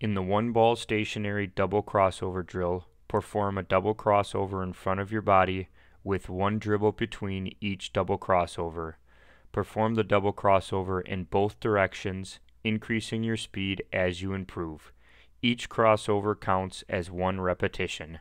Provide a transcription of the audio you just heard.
In the one ball stationary double crossover drill, perform a double crossover in front of your body with one dribble between each double crossover. Perform the double crossover in both directions, increasing your speed as you improve. Each crossover counts as one repetition.